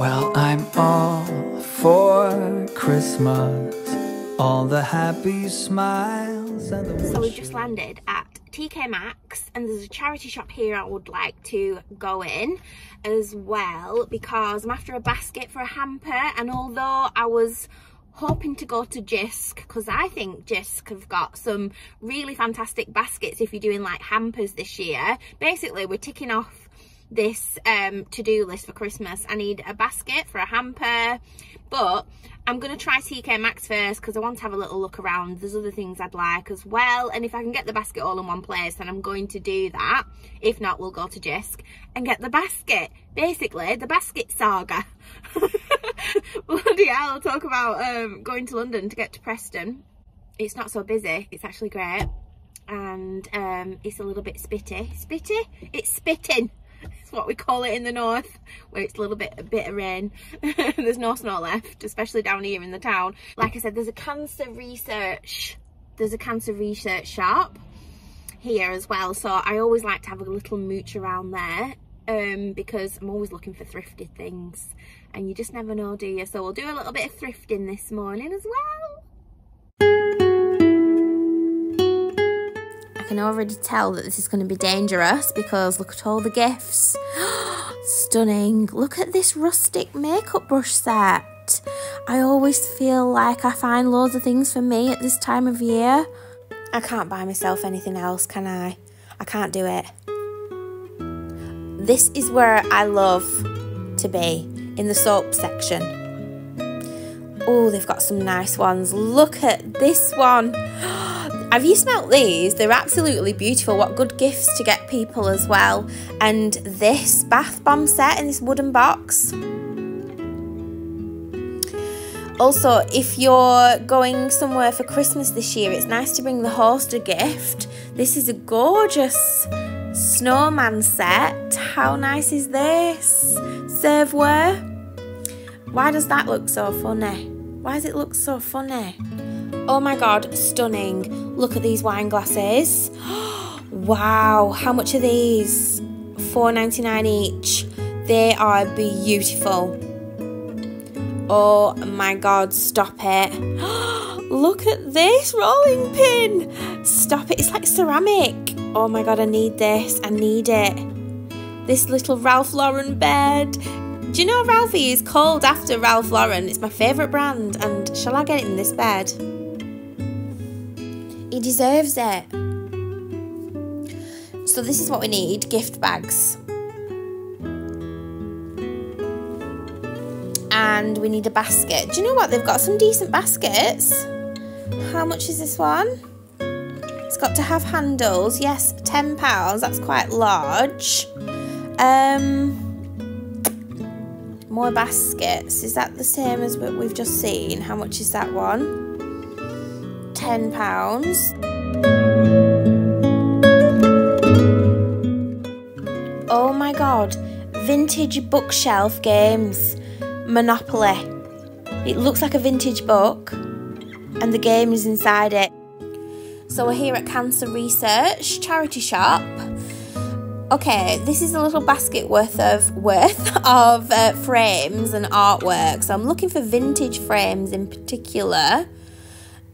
Well, I'm all for Christmas, all the happy smiles and the So we've just landed at TK Maxx and there's a charity shop here I would like to go in as well because I'm after a basket for a hamper and although I was hoping to go to Jysk because I think Jysk have got some really fantastic baskets if you're doing like hampers this year. Basically we're ticking off this um, to-do list for Christmas. I need a basket for a hamper, but I'm going to try TK Maxx first because I want to have a little look around. There's other things I'd like as well. And if I can get the basket all in one place, then I'm going to do that. If not, we'll go to Jysk and get the basket. Basically, the basket saga. Bloody hell, talk about um, going to London to get to Preston. It's not so busy. It's actually great. And um, it's a little bit spitty. Spitty? It's spitting. It's what we call it in the north, where it's a little bit a bit of rain. there's no snow left, especially down here in the town. Like I said, there's a cancer research, there's a cancer research shop here as well. So I always like to have a little mooch around there um, because I'm always looking for thrifted things and you just never know, do you? So we'll do a little bit of thrifting this morning as well. Can already tell that this is going to be dangerous because look at all the gifts. Stunning. Look at this rustic makeup brush set. I always feel like I find loads of things for me at this time of year. I can't buy myself anything else, can I? I can't do it. This is where I love to be, in the soap section. Oh, they've got some nice ones. Look at this one. Oh, Have you smelt these? They're absolutely beautiful. What good gifts to get people as well. And this bath bomb set in this wooden box. Also, if you're going somewhere for Christmas this year, it's nice to bring the host a gift. This is a gorgeous snowman set. How nice is this? Serveware. Why does that look so funny? Why does it look so funny? Oh my god, stunning. Look at these wine glasses. wow, how much are these? Four ninety nine each. They are beautiful. Oh my god, stop it. Look at this rolling pin. Stop it, it's like ceramic. Oh my god, I need this. I need it. This little Ralph Lauren bed. Do you know Ralphie is called after Ralph Lauren? It's my favourite brand and shall I get it in this bed? He deserves it. So this is what we need, gift bags. And we need a basket. Do you know what? They've got some decent baskets. How much is this one? It's got to have handles. Yes, £10. That's quite large. Um, more baskets. Is that the same as what we've just seen? How much is that one? £10. Oh my god, vintage bookshelf games, Monopoly. It looks like a vintage book and the game is inside it. So we're here at Cancer Research charity shop. Okay, this is a little basket worth of worth of uh, frames and artwork. So I'm looking for vintage frames in particular.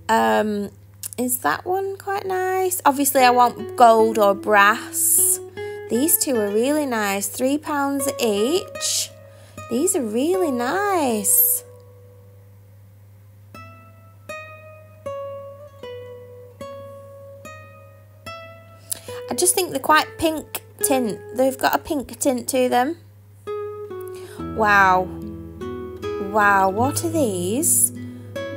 Um, is that one quite nice? Obviously, I want gold or brass. These two are really nice. Three pounds each. These are really nice. I just think they're quite pink tint. They've got a pink tint to them. Wow. Wow, what are these?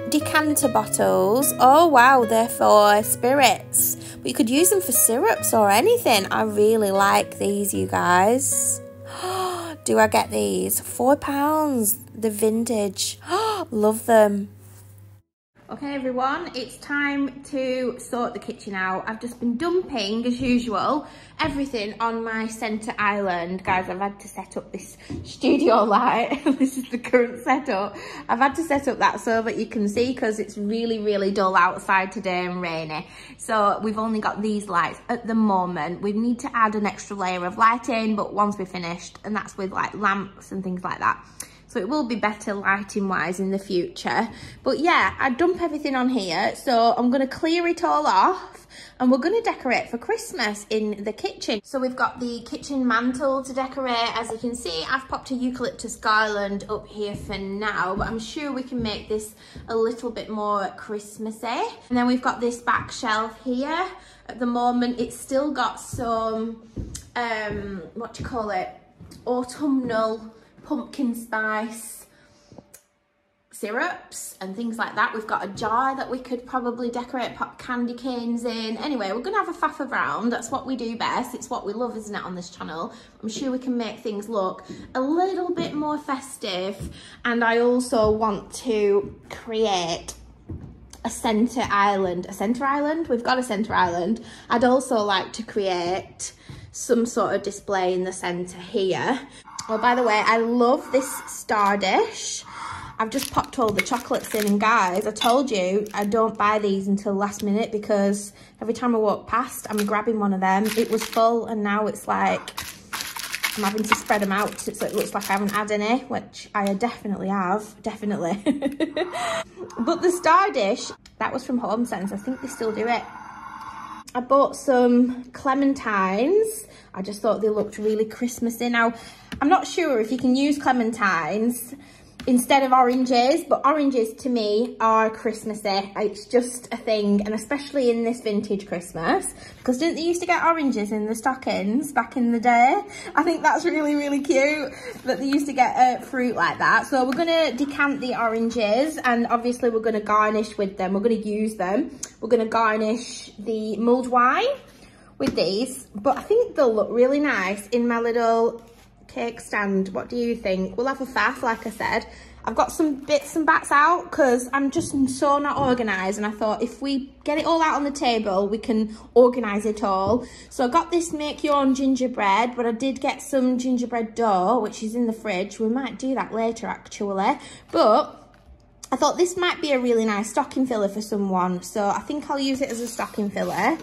Decanter bottles. Oh wow, they're for spirits. But you could use them for syrups or anything. I really like these, you guys. Do I get these? Four pounds. The vintage. Love them. Okay everyone, it's time to sort the kitchen out. I've just been dumping, as usual, everything on my centre island. Guys, I've had to set up this studio light. this is the current setup. I've had to set up that so that you can see because it's really, really dull outside today and rainy. So we've only got these lights at the moment. We need to add an extra layer of lighting, but once we're finished, and that's with like lamps and things like that. So it will be better lighting wise in the future. But yeah, I dump everything on here. So I'm going to clear it all off and we're going to decorate for Christmas in the kitchen. So we've got the kitchen mantle to decorate. As you can see, I've popped a eucalyptus garland up here for now, but I'm sure we can make this a little bit more Christmassy. And then we've got this back shelf here. At the moment, it's still got some, um, what do you call it? Autumnal pumpkin spice syrups and things like that. We've got a jar that we could probably decorate pop candy canes in. Anyway, we're gonna have a faff around. That's what we do best. It's what we love, isn't it, on this channel? I'm sure we can make things look a little bit more festive. And I also want to create a centre island. A centre island? We've got a centre island. I'd also like to create some sort of display in the centre here. Well, by the way, I love this star dish. I've just popped all the chocolates in and guys, I told you I don't buy these until last minute because every time I walk past, I'm grabbing one of them. It was full and now it's like, I'm having to spread them out so it looks like I haven't had any, which I definitely have, definitely. but the star dish, that was from Home Sense. I think they still do it. I bought some clementines. I just thought they looked really Christmassy. Now, I'm not sure if you can use clementines instead of oranges, but oranges to me are Christmassy. It's just a thing, and especially in this vintage Christmas, because didn't they used to get oranges in the stockings back in the day? I think that's really, really cute that they used to get uh, fruit like that. So we're gonna decant the oranges, and obviously we're gonna garnish with them. We're gonna use them. We're gonna garnish the mulled wine with these, but I think they'll look really nice in my little cake stand. What do you think? We'll have a faff, like I said. I've got some bits and bats out because I'm just so not organised and I thought if we get it all out on the table, we can organise it all. So I got this make your own gingerbread, but I did get some gingerbread dough, which is in the fridge. We might do that later actually. But I thought this might be a really nice stocking filler for someone. So I think I'll use it as a stocking filler.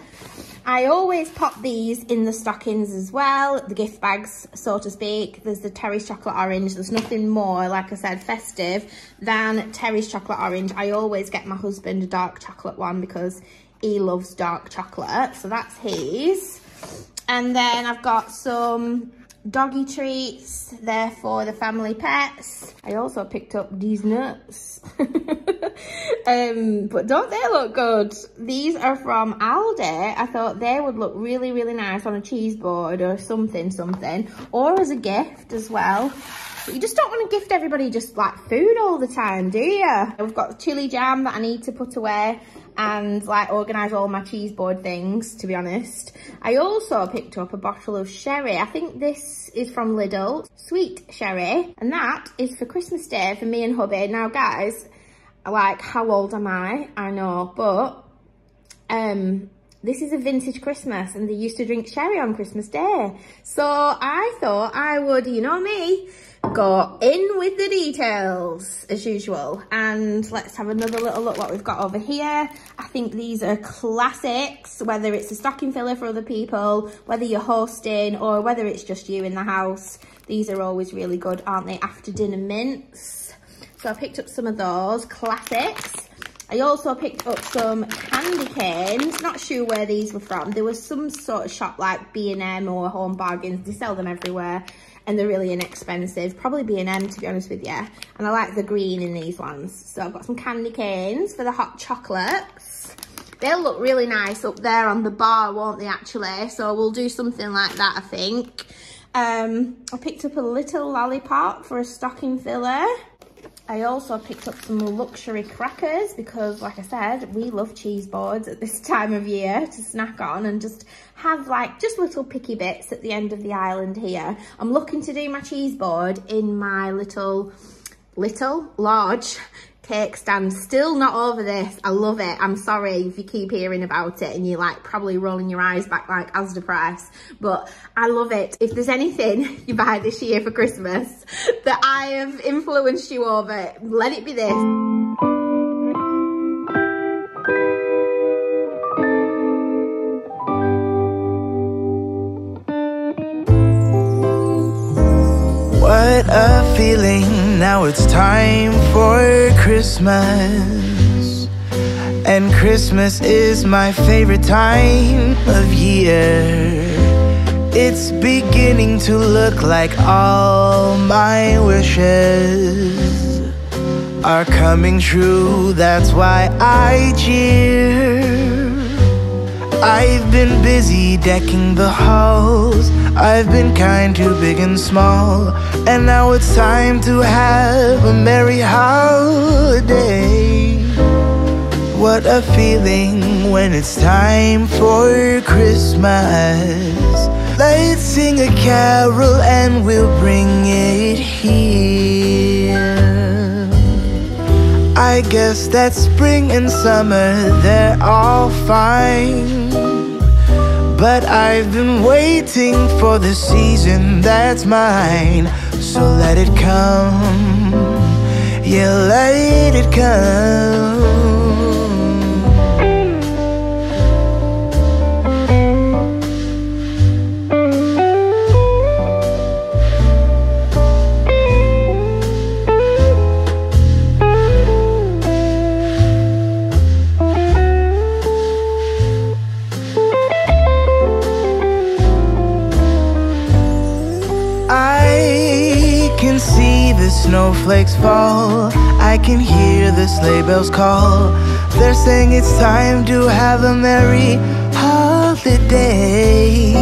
I always pop these in the stockings as well, the gift bags, so to speak. There's the Terry's Chocolate Orange. There's nothing more, like I said, festive than Terry's Chocolate Orange. I always get my husband a dark chocolate one because he loves dark chocolate. So that's his. And then I've got some doggy treats there for the family pets. I also picked up these nuts. um, but don't they look good? These are from Aldi. I thought they would look really, really nice on a cheese board or something, something. Or as a gift as well. But you just don't want to gift everybody just like food all the time, do you? We've got chili jam that I need to put away and like organise all my cheese board things, to be honest. I also picked up a bottle of sherry. I think this is from Lidl, sweet sherry. And that is for Christmas Day for me and hubby. Now guys, like how old am I? I know, but um, this is a vintage Christmas and they used to drink sherry on Christmas Day. So I thought I would, you know me, go in with the details as usual. And let's have another little look what we've got over here. I think these are classics whether it's a stocking filler for other people whether you're hosting or whether it's just you in the house. These are always really good aren't they? After dinner mints. So i picked up some of those classics. I also picked up some candy canes. Not sure where these were from. There was some sort of shop like B&M or Home Bargains. They sell them everywhere and they're really inexpensive. Probably B&M to be honest with you. And I like the green in these ones. So I've got some candy canes for the hot chocolates. They'll look really nice up there on the bar, won't they actually? So we'll do something like that, I think. Um, I picked up a little lollipop for a stocking filler. I also picked up some luxury crackers because, like I said, we love cheese boards at this time of year to snack on and just have like just little picky bits at the end of the island here. I'm looking to do my cheese board in my little, little, large cake stand. Still not over this. I love it. I'm sorry if you keep hearing about it and you're like probably rolling your eyes back like Asda price, but I love it. If there's anything you buy this year for Christmas that I have influenced you over, let it be this. Now it's time for Christmas. And Christmas is my favorite time of year. It's beginning to look like all my wishes are coming true. That's why I cheer. I've been busy decking the halls. I've been kind to big and small. And now it's time to have a merry holiday. What a feeling when it's time for Christmas. Let's sing a carol and we'll bring it here. I guess that spring and summer, they're all fine. But I've been waiting for the season that's mine. So let it come. Yeah, let it come. Snowflakes fall. I can hear the sleigh bells call. They're saying it's time to have a merry holiday.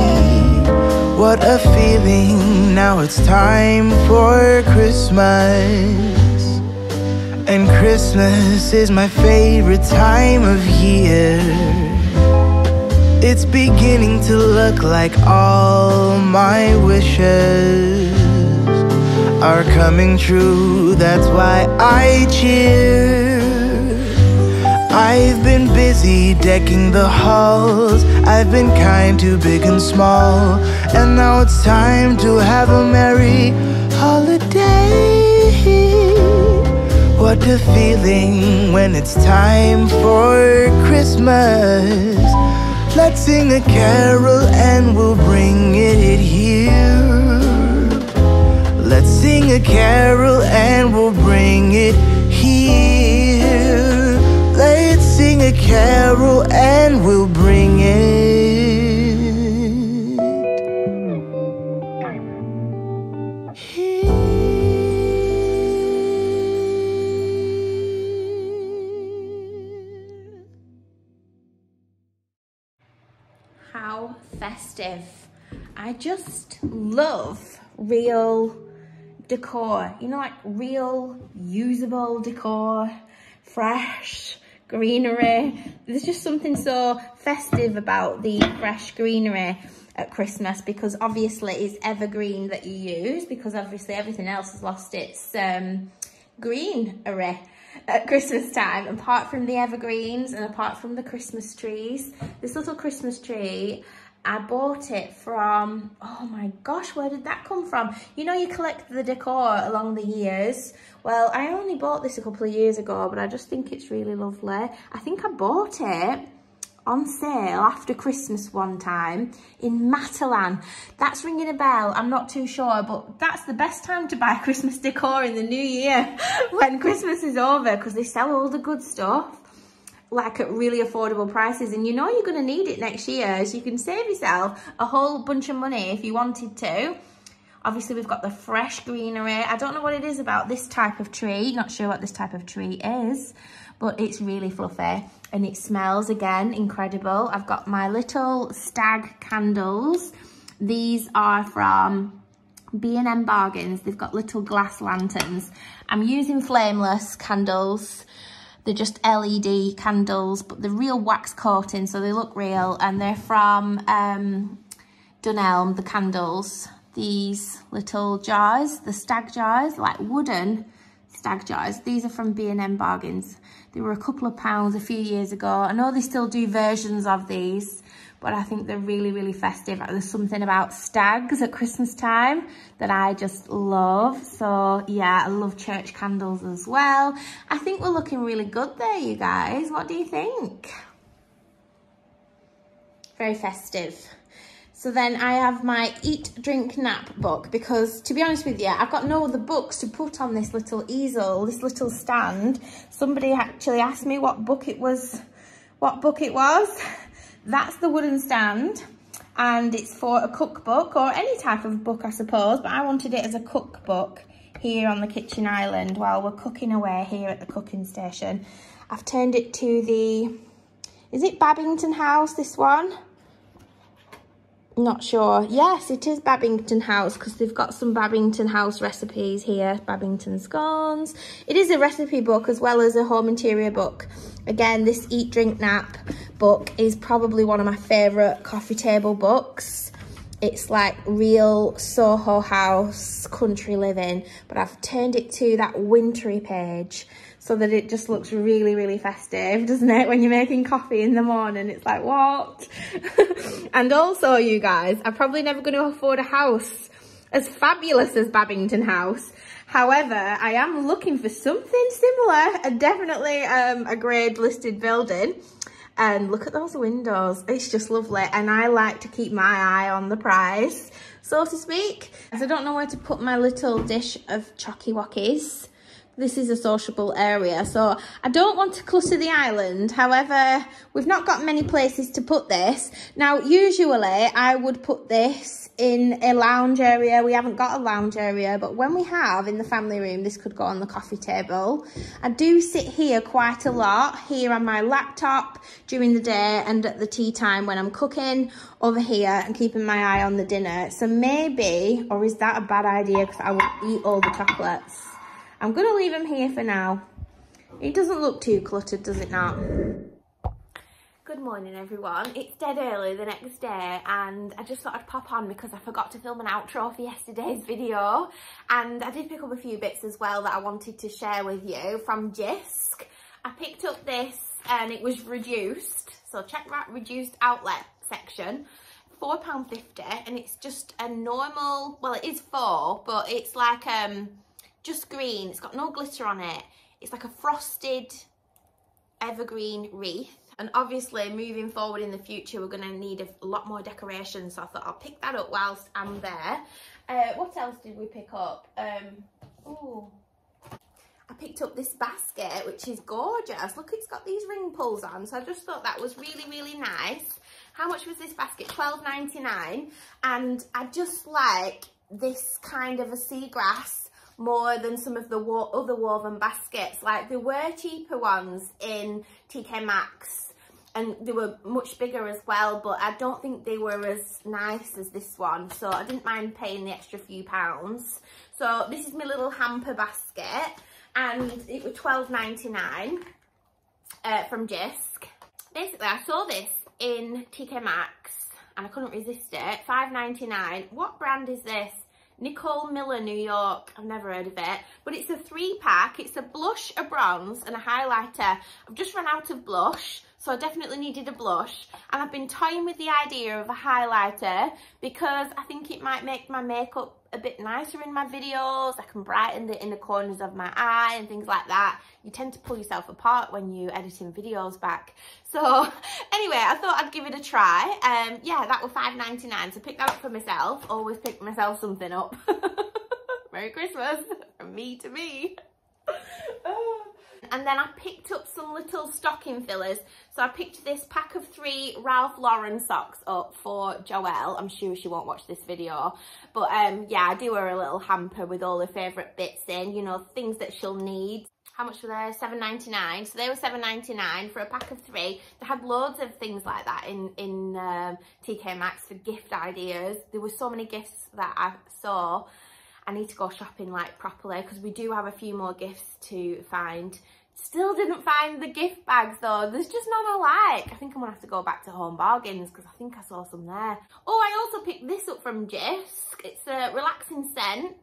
What a feeling, now it's time for Christmas. And Christmas is my favorite time of year. It's beginning to look like all my wishes are coming true. That's why I cheer. I've been busy decking the halls. I've been kind to big and small. And now it's time to have a merry holiday. What a feeling when it's time for Christmas. Let's sing a carol and we'll bring it here. Let's sing a carol and we'll bring it here. Let's sing a carol and we'll bring it. Here. How festive. I just love real decor. You know, like real usable decor, fresh greenery. There's just something so festive about the fresh greenery at Christmas because obviously it's evergreen that you use because obviously everything else has lost its um, greenery at Christmas time, apart from the evergreens and apart from the Christmas trees. This little Christmas tree, I bought it from, oh my gosh, where did that come from? You know, you collect the decor along the years. Well, I only bought this a couple of years ago, but I just think it's really lovely. I think I bought it on sale after Christmas one time in Matalan. That's ringing a bell, I'm not too sure, but that's the best time to buy Christmas decor in the new year when Christmas is over because they sell all the good stuff like at really affordable prices and you know you're going to need it next year so you can save yourself a whole bunch of money if you wanted to. Obviously we've got the fresh greenery. I don't know what it is about this type of tree, not sure what this type of tree is, but it's really fluffy and it smells again incredible. I've got my little stag candles. These are from B&M Bargains. They've got little glass lanterns. I'm using flameless candles. They're just LED candles, but they're real wax coating, so they look real. And they're from um, Dunelm, the candles. These little jars, the stag jars, like wooden stag jars. These are from B&M Bargains. They were a couple of pounds a few years ago. I know they still do versions of these, but I think they're really, really festive. Uh, there's something about stags at Christmas time that I just love. So yeah, I love church candles as well. I think we're looking really good there, you guys. What do you think? Very festive. So then I have my eat, drink, nap book because to be honest with you, I've got no other books to put on this little easel, this little stand. Somebody actually asked me what book it was, what book it was. That's the wooden stand and it's for a cookbook or any type of book, I suppose, but I wanted it as a cookbook here on the kitchen island while we're cooking away here at the cooking station. I've turned it to the, is it Babington House, this one? Not sure. Yes, it is Babington House because they've got some Babington House recipes here. Babington scones. It is a recipe book as well as a home interior book. Again, this Eat, Drink, Nap book is probably one of my favourite coffee table books. It's like real Soho House country living, but I've turned it to that wintry page so that it just looks really, really festive, doesn't it? When you're making coffee in the morning, it's like, what? and also, you guys, I'm probably never going to afford a house as fabulous as Babington House. However, I am looking for something similar, and definitely um, a grade listed building. And look at those windows. It's just lovely. And I like to keep my eye on the price, so to speak. As I don't know where to put my little dish of chocky wockies this is a sociable area so I don't want to clutter the island. However we've not got many places to put this. Now usually I would put this in a lounge area. We haven't got a lounge area but when we have in the family room this could go on the coffee table. I do sit here quite a lot here on my laptop during the day and at the tea time when I'm cooking over here and keeping my eye on the dinner. So maybe or is that a bad idea because I will eat all the chocolates I'm going to leave him here for now. It doesn't look too cluttered, does it not? Good morning everyone. It's dead early the next day and I just thought I'd pop on because I forgot to film an outro for yesterday's video and I did pick up a few bits as well that I wanted to share with you from Jysk. I picked up this and it was reduced so check that reduced outlet section £4.50 and it's just a normal, well it is four but it's like um just green. It's got no glitter on it. It's like a frosted evergreen wreath. And obviously moving forward in the future, we're gonna need a lot more decoration. So I thought I'll pick that up whilst I'm there. Uh, what else did we pick up? Um, oh, I picked up this basket, which is gorgeous. Look, it's got these ring pulls on. So I just thought that was really, really nice. How much was this basket? Twelve ninety nine. And I just like this kind of a seagrass more than some of the wo other woven baskets. Like there were cheaper ones in TK Maxx and they were much bigger as well but I don't think they were as nice as this one so I didn't mind paying the extra few pounds. So this is my little hamper basket and it was 12.99 uh, from Jysk basically I saw this in TK Maxx and I couldn't resist it. 5.99 what brand is this Nicole Miller New York. I've never heard of it. But it's a three pack. It's a blush, a bronze and a highlighter. I've just run out of blush. So I definitely needed a blush. And I've been toying with the idea of a highlighter because I think it might make my makeup a bit nicer in my videos. I can brighten the inner corners of my eye and things like that. You tend to pull yourself apart when you're editing videos back. So anyway, I thought I'd give it a try. Um, yeah, that was five ninety nine. So pick that up for myself. Always pick myself something up. Merry Christmas from me to me. and then I picked up some little stocking fillers. So I picked this pack of three Ralph Lauren socks up for Joelle. I'm sure she won't watch this video. But um, yeah, I do her a little hamper with all her favourite bits in, you know, things that she'll need. How much were they? Seven ninety nine. So they were seven ninety nine for a pack of three. They had loads of things like that in in um, TK Maxx for gift ideas. There were so many gifts that I saw I need to go shopping like properly because we do have a few more gifts to find. Still didn't find the gift bags though. There's just none I like. I think I'm gonna have to go back to Home Bargains because I think I saw some there. Oh, I also picked this up from Jysk. It's a relaxing scent,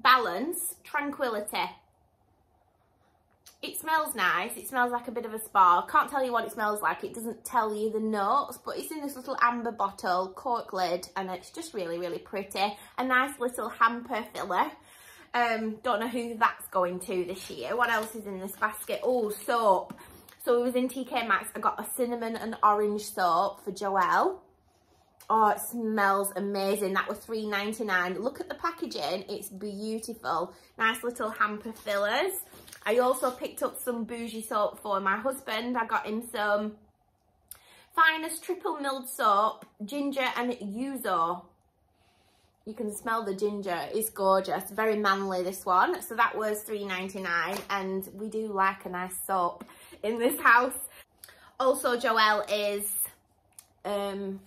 balance, tranquility. It smells nice. It smells like a bit of a spa. Can't tell you what it smells like. It doesn't tell you the notes, but it's in this little amber bottle, cork lid, and it's just really, really pretty. A nice little hamper filler. Um, don't know who that's going to this year. What else is in this basket? Oh, soap. So it was in TK Maxx. I got a cinnamon and orange soap for Joelle. Oh, it smells amazing. That was three ninety nine. Look at the packaging. It's beautiful. Nice little hamper fillers. I also picked up some bougie soap for my husband. I got him some Finest Triple Milled Soap, Ginger and Yuzu. You can smell the ginger. It's gorgeous. Very manly, this one. So that was three ninety nine, and we do like a nice soap in this house. Also, Joelle is um,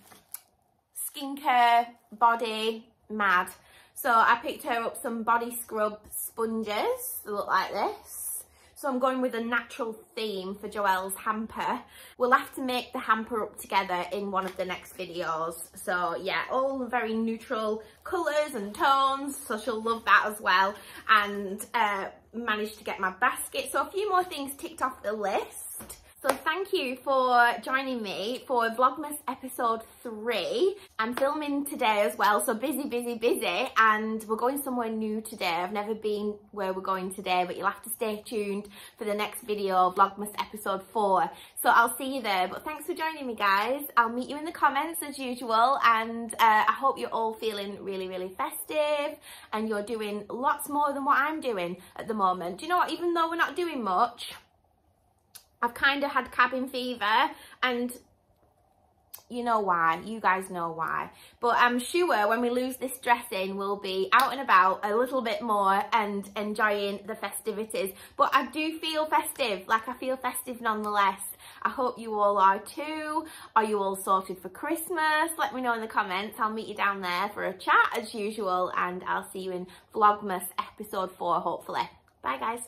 skincare, body, mad. So I picked her up some body scrub sponges look like this. So I'm going with a natural theme for Joelle's hamper. We'll have to make the hamper up together in one of the next videos. So yeah, all very neutral colours and tones. So she'll love that as well. And uh, managed to get my basket. So a few more things ticked off the list. So thank you for joining me for Vlogmas episode three. I'm filming today as well, so busy, busy, busy. And we're going somewhere new today. I've never been where we're going today, but you'll have to stay tuned for the next video, Vlogmas episode four. So I'll see you there. But thanks for joining me, guys. I'll meet you in the comments as usual. And uh, I hope you're all feeling really, really festive and you're doing lots more than what I'm doing at the moment. Do you know what? Even though we're not doing much, I've kind of had cabin fever and you know why, you guys know why. But I'm sure when we lose this dressing, we'll be out and about a little bit more and enjoying the festivities. But I do feel festive, like I feel festive nonetheless. I hope you all are too. Are you all sorted for Christmas? Let me know in the comments. I'll meet you down there for a chat as usual and I'll see you in Vlogmas episode 4 hopefully. Bye guys.